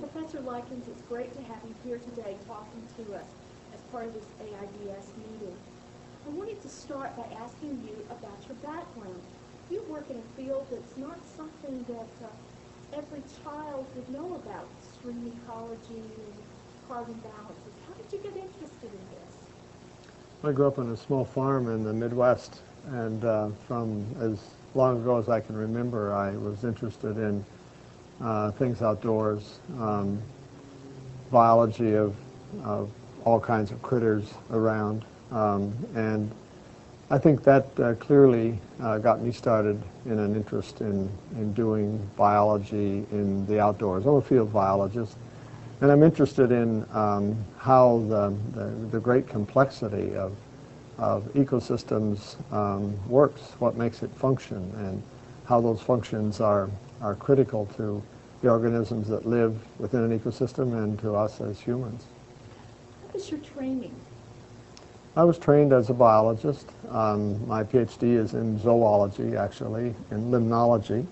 Professor Likens, it's great to have you here today talking to us as part of this AIBS meeting. I wanted to start by asking you about your background. You work in a field that's not something that uh, every child would know about, stream ecology and carbon balances. How did you get interested in this? I grew up on a small farm in the Midwest, and uh, from as long ago as I can remember, I was interested in uh, things outdoors, um, biology of, of all kinds of critters around, um, and I think that uh, clearly uh, got me started in an interest in, in doing biology in the outdoors. I'm a field biologist, and I'm interested in um, how the, the, the, great complexity of, of ecosystems um, works, what makes it function, and how those functions are, are critical to the organisms that live within an ecosystem and to us as humans. What was your training? I was trained as a biologist. Um, my PhD is in zoology, actually, in limnology.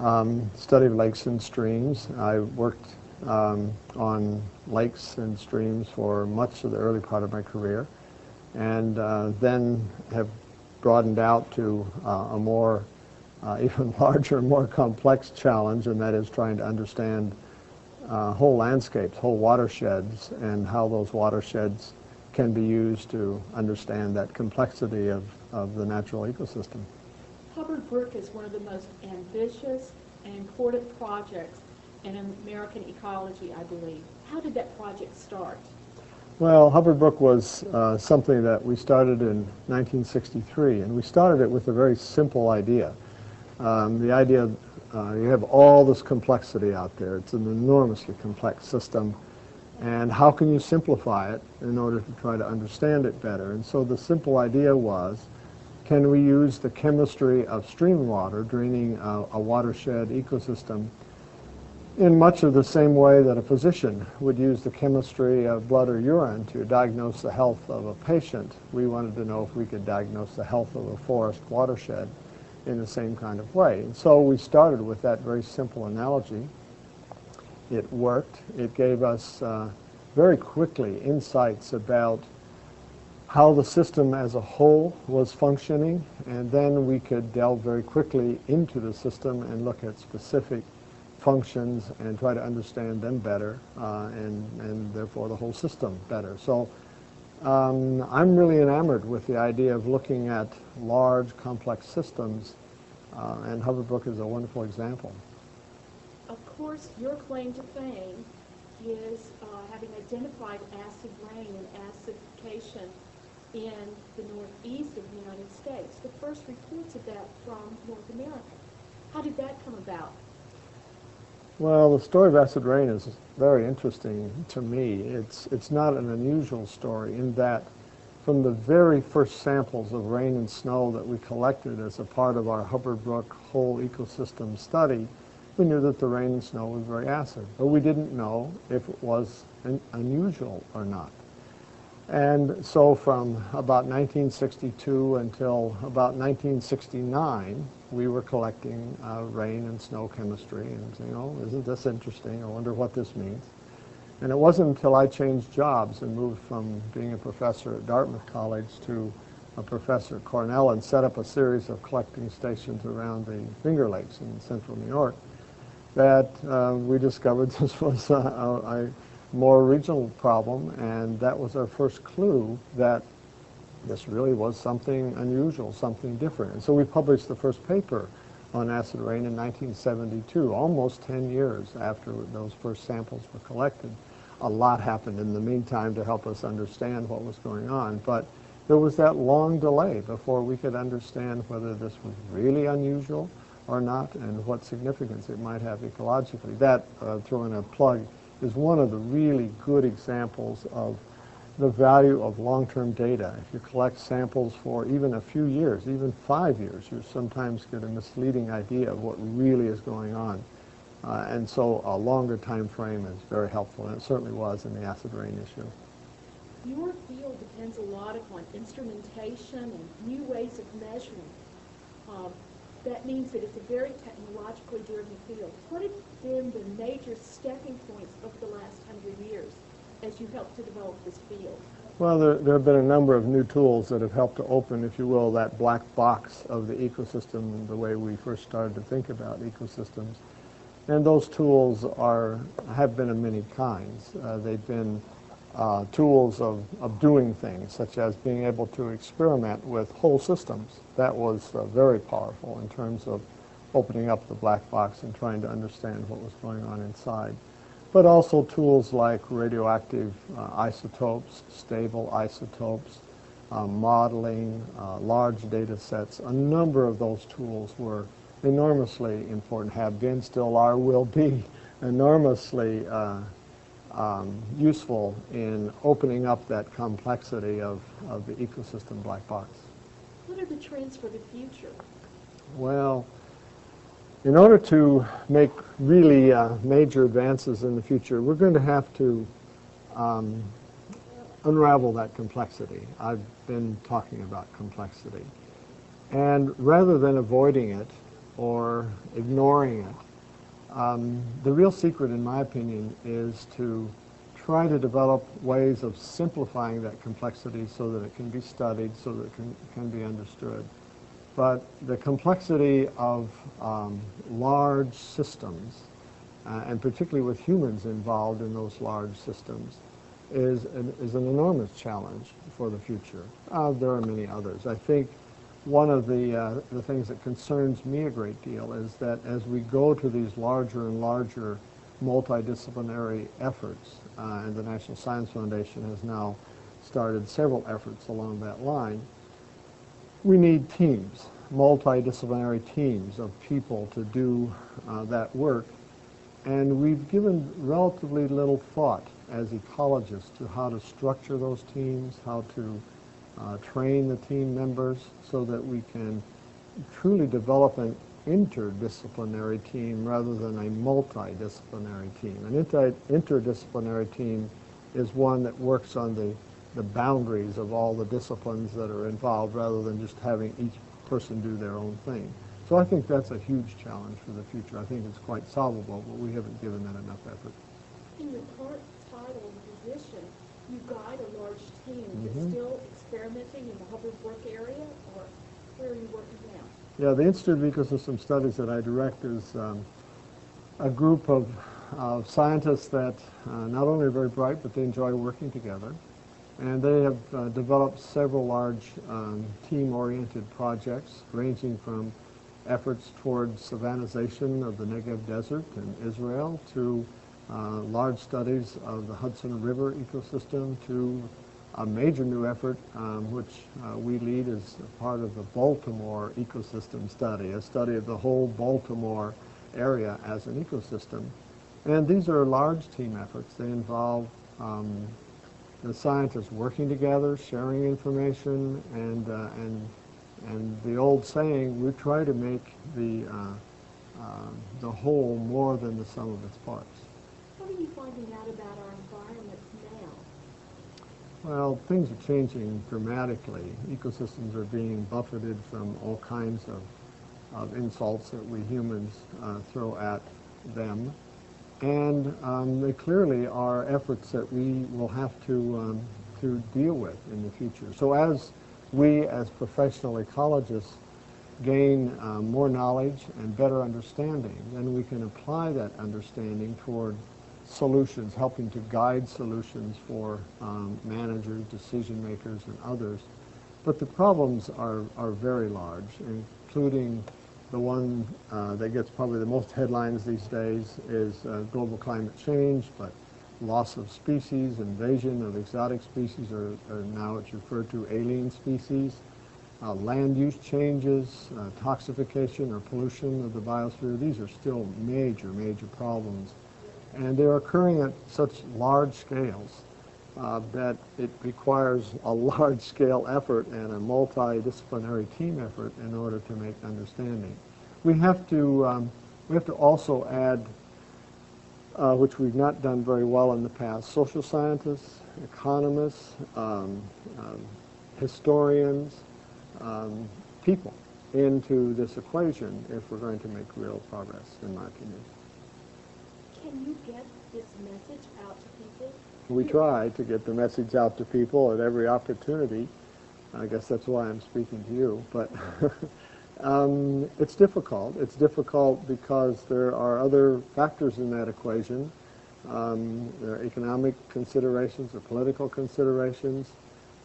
Um, study of lakes and streams. I worked um, on lakes and streams for much of the early part of my career, and uh, then have broadened out to uh, a more, uh, even larger, and more complex challenge, and that is trying to understand uh, whole landscapes, whole watersheds, and how those watersheds can be used to understand that complexity of, of the natural ecosystem. Hubbard Brook is one of the most ambitious and important projects in American ecology, I believe. How did that project start? Well, Hubbard Brook was uh, something that we started in 1963, and we started it with a very simple idea. Um, the idea uh, you have all this complexity out there. It's an enormously complex system, and how can you simplify it in order to try to understand it better? And so the simple idea was, can we use the chemistry of stream water draining a, a watershed ecosystem in much of the same way that a physician would use the chemistry of blood or urine to diagnose the health of a patient, we wanted to know if we could diagnose the health of a forest watershed in the same kind of way. And so we started with that very simple analogy. It worked. It gave us uh, very quickly insights about how the system as a whole was functioning, and then we could delve very quickly into the system and look at specific functions and try to understand them better uh, and, and therefore the whole system better. So um, I'm really enamored with the idea of looking at large, complex systems, uh, and Hubbard Brook is a wonderful example. Of course, your claim to fame is uh, having identified acid rain and acidification in the northeast of the United States. The first reports of that from North America. How did that come about? Well, the story of acid rain is very interesting to me. It's, it's not an unusual story in that from the very first samples of rain and snow that we collected as a part of our Hubbard Brook whole ecosystem study, we knew that the rain and snow was very acid, but we didn't know if it was unusual or not. And so from about 1962 until about 1969, we were collecting uh, rain and snow chemistry and you know, isn't this interesting? I wonder what this means. And it wasn't until I changed jobs and moved from being a professor at Dartmouth College to a professor at Cornell and set up a series of collecting stations around the Finger Lakes in central New York that uh, we discovered this was a, a, a more regional problem, and that was our first clue that this really was something unusual, something different. And so we published the first paper on acid rain in 1972, almost 10 years after those first samples were collected. A lot happened in the meantime to help us understand what was going on, but there was that long delay before we could understand whether this was really unusual or not and what significance it might have ecologically. That, uh, throwing a plug, is one of the really good examples of the value of long-term data. If you collect samples for even a few years, even five years, you sometimes get a misleading idea of what really is going on. Uh, and so a longer time frame is very helpful, and it certainly was in the acid rain issue. Your field depends a lot upon instrumentation and new ways of measuring. Um, That means that it's a very technologically driven field. What have been the major stepping points over the last hundred years as you helped to develop this field? Well, there, there have been a number of new tools that have helped to open, if you will, that black box of the ecosystem, the way we first started to think about ecosystems. And those tools are, have been of many kinds. Uh, they've been uh, tools of, of doing things, such as being able to experiment with whole systems. That was uh, very powerful in terms of opening up the black box and trying to understand what was going on inside but also tools like radioactive uh, isotopes, stable isotopes, uh, modeling, uh, large data sets. A number of those tools were enormously important, have been, still are, will be enormously uh, um, useful in opening up that complexity of, of the ecosystem black box. What are the trends for the future? Well, in order to make really uh, major advances in the future, we're going to have to um, unravel that complexity. I've been talking about complexity. And rather than avoiding it or ignoring it, um, the real secret, in my opinion, is to try to develop ways of simplifying that complexity so that it can be studied, so that it can, can be understood. But the complexity of um, large systems, uh, and particularly with humans involved in those large systems, is an, is an enormous challenge for the future. Uh, there are many others. I think one of the, uh, the things that concerns me a great deal is that as we go to these larger and larger multidisciplinary efforts, uh, and the National Science Foundation has now started several efforts along that line, we need teams, multidisciplinary teams of people to do uh, that work. And we've given relatively little thought as ecologists to how to structure those teams, how to uh, train the team members so that we can truly develop an interdisciplinary team rather than a multidisciplinary team. An inter interdisciplinary team is one that works on the the boundaries of all the disciplines that are involved rather than just having each person do their own thing. So I think that's a huge challenge for the future. I think it's quite solvable, but we haven't given that enough effort. In your current title and position, you guide a large team. Mm-hmm. You're still experimenting in the Hubbard Brook area, or where are you working now? Yeah, the Institute of Ecosystem Studies that I direct is um, a group of, of scientists that uh, not only are very bright, but they enjoy working together. And they have uh, developed several large um, team-oriented projects ranging from efforts towards savannization of the Negev Desert in Israel to uh, large studies of the Hudson River ecosystem to a major new effort um, which uh, we lead as part of the Baltimore ecosystem study, a study of the whole Baltimore area as an ecosystem. And these are large team efforts. They involve um, the scientists working together, sharing information, and, uh, and, and the old saying, we try to make the, uh, uh, the whole more than the sum of its parts. What are you finding out about our environment now? Well, things are changing dramatically. Ecosystems are being buffeted from all kinds of, of insults that we humans uh, throw at them. And um, they clearly are efforts that we will have to, um, to deal with in the future. So as we as professional ecologists gain um, more knowledge and better understanding, then we can apply that understanding toward solutions, helping to guide solutions for um, managers, decision makers, and others. But the problems are, are very large, including the one uh, that gets probably the most headlines these days is uh, global climate change, but loss of species, invasion of exotic species, or, or now it's referred to alien species, uh, land use changes, uh, toxification or pollution of the biosphere. These are still major, major problems. And they're occurring at such large scales uh, that it requires a large-scale effort and a multidisciplinary team effort in order to make understanding. We have to, um, we have to also add, uh, which we've not done very well in the past, social scientists, economists, um, um, historians, um, people, into this equation if we're going to make real progress, in my opinion. Can you get this message out to people? We try to get the message out to people at every opportunity. I guess that's why I'm speaking to you. But um, it's difficult. It's difficult because there are other factors in that equation. Um, there are economic considerations or political considerations,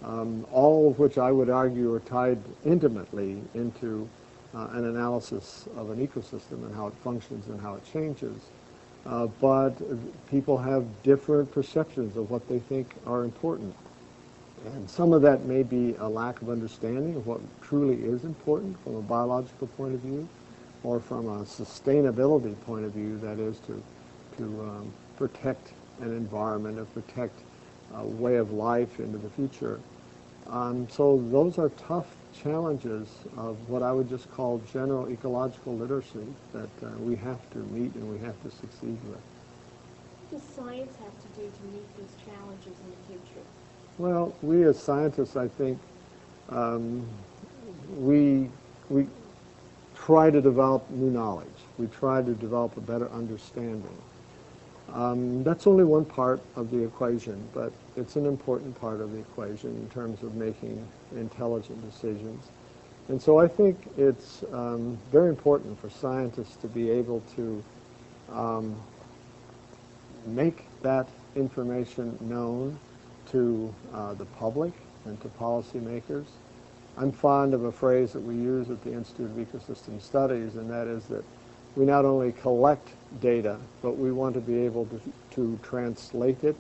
um, all of which I would argue are tied intimately into uh, an analysis of an ecosystem and how it functions and how it changes. Uh, but people have different perceptions of what they think are important. And some of that may be a lack of understanding of what truly is important from a biological point of view or from a sustainability point of view, that is to, to um, protect an environment or protect a way of life into the future. Um, so those are tough challenges of what I would just call general ecological literacy that uh, we have to meet and we have to succeed with. What does science have to do to meet these challenges in the future? Well, we as scientists, I think, um, we, we try to develop new knowledge. We try to develop a better understanding. Um, that's only one part of the equation, but it's an important part of the equation in terms of making intelligent decisions. And so I think it's um, very important for scientists to be able to um, make that information known to uh, the public and to policymakers. I'm fond of a phrase that we use at the Institute of Ecosystem Studies, and that is that we not only collect data, but we want to be able to, to translate it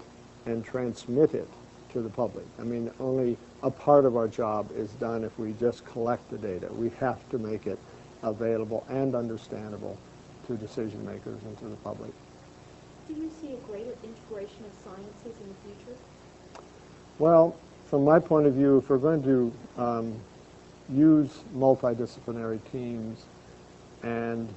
and transmit it to the public. I mean, only a part of our job is done if we just collect the data. We have to make it available and understandable to decision makers and to the public. Do you see a greater integration of sciences in the future? Well, from my point of view, if we're going to um, use multidisciplinary teams and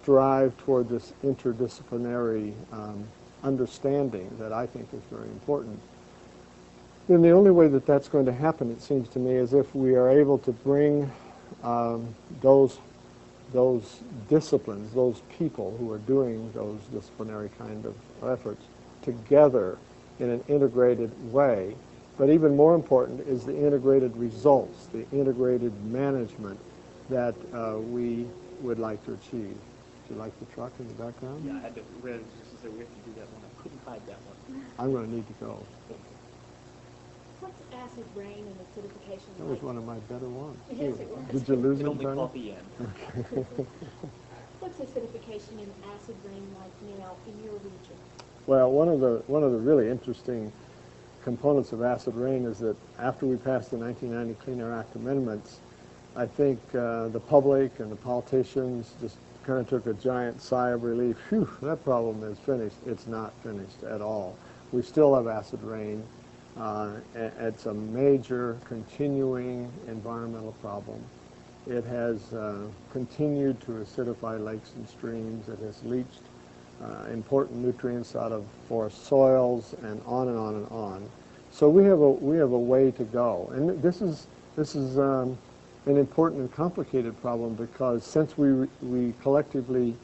strive toward this interdisciplinary um, understanding that I think is very important, then the only way that that's going to happen, it seems to me, is if we are able to bring um, those those disciplines, those people who are doing those disciplinary kind of efforts together in an integrated way. But even more important is the integrated results, the integrated management that uh, we would like to achieve. Do you like the truck in the background? Yeah, I had to read it just to say we have to do that one. I couldn't hide that one. I'm going to need to go. What's acid rain and acidification That was like? one of my better ones. Yes, it was. Did you lose It it, only Tony? caught the end. What's acidification and acid rain like now in your region? Well, one of the one of the really interesting components of acid rain is that after we passed the 1990 Clean Air Act amendments, I think uh, the public and the politicians just kind of took a giant sigh of relief. Phew, that problem is finished. It's not finished at all. We still have acid rain. Uh, it's a major continuing environmental problem. It has uh, continued to acidify lakes and streams. It has leached uh, important nutrients out of forest soils, and on and on and on. So we have a we have a way to go, and this is this is um, an important and complicated problem because since we we collectively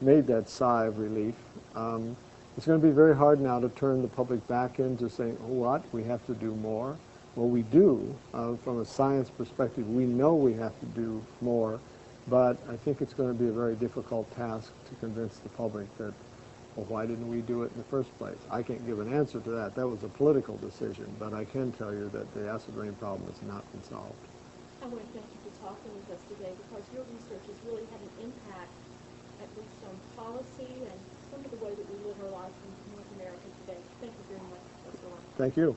made that sigh of relief, um, it's going to be very hard now to turn the public back into saying, oh, "What? We have to do more." Well, we do. Uh, from a science perspective, we know we have to do more, but I think it's going to be a very difficult task to convince the public that, well, why didn't we do it in the first place? I can't give an answer to that. That was a political decision, but I can tell you that the acid rain problem has not been solved. I want to thank you for talking with us today because your research has really had an impact, at least on policy and some of the way that we live our lives in North America today. Thank you very much, Professor. Thank you.